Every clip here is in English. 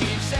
keeps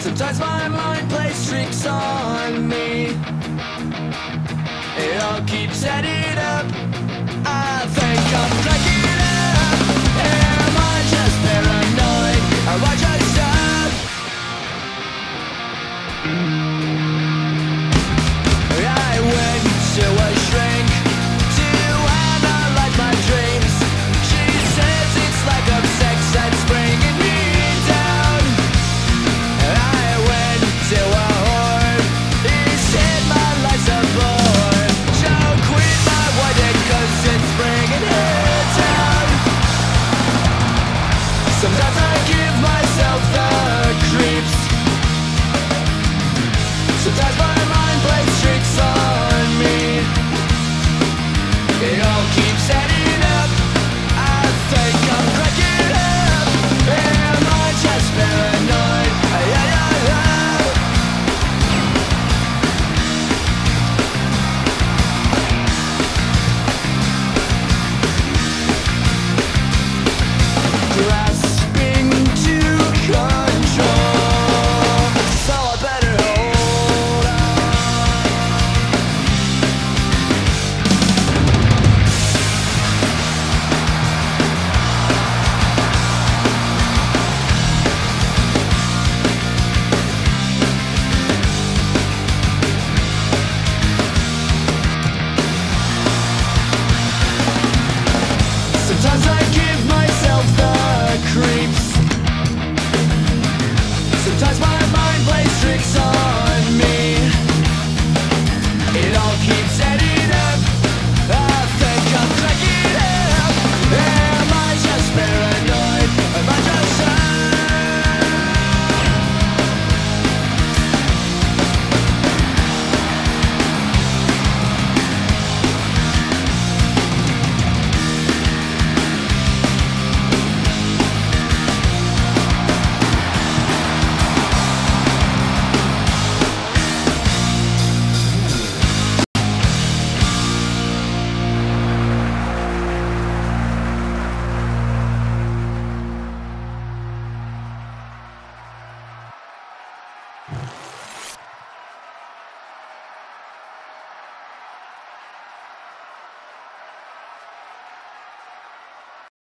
Sometimes my mind plays tricks on me. It all keeps adding Sometimes I